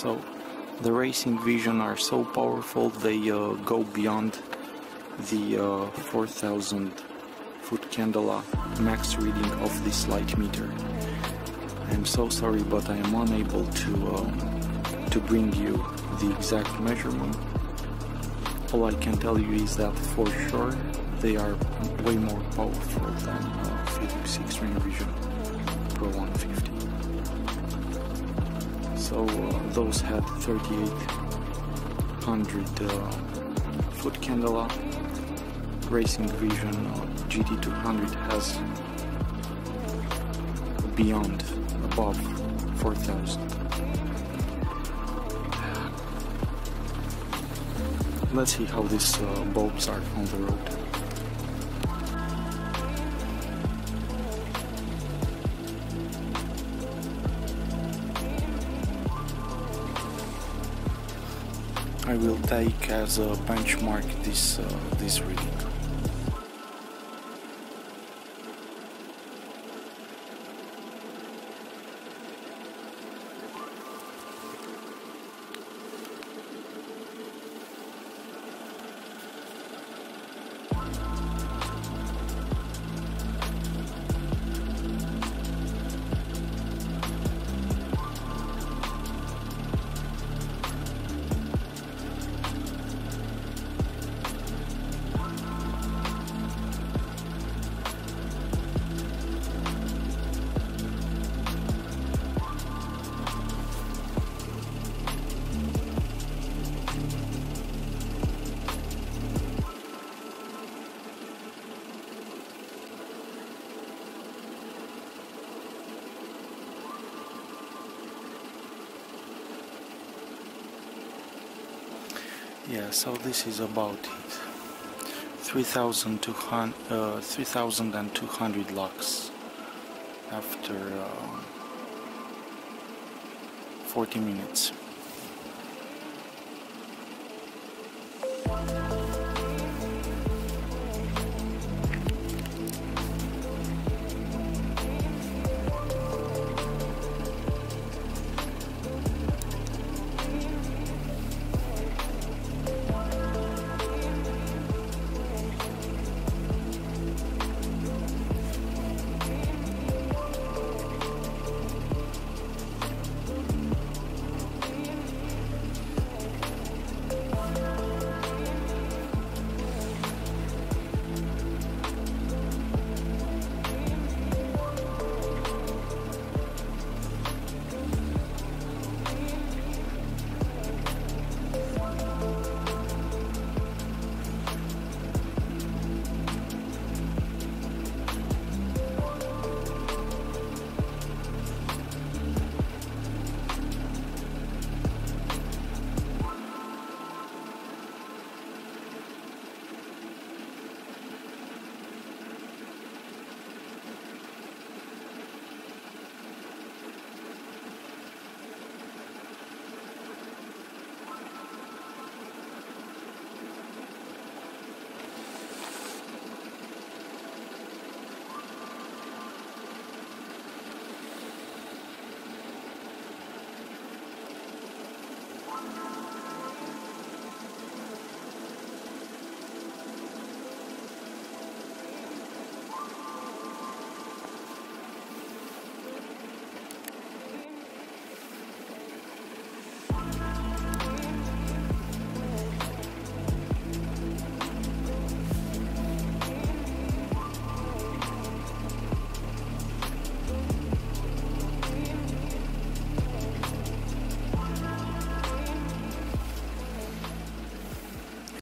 so the racing vision are so powerful they uh, go beyond the uh, 4000 foot candela max reading of this light meter. I'm so sorry but I am unable to um, to bring you the exact measurement. All I can tell you is that for sure they are way more powerful than uh, Philips Extreme Vision Pro 150. So uh, those had 3800 uh, foot candela. Racing Vision uh, GT200 has beyond, above 4000. Let's see how these bulbs are on the road. Take as a benchmark this uh, this reading. Yeah, so this is about it. 3200 uh, 3200 lux after uh, 40 minutes.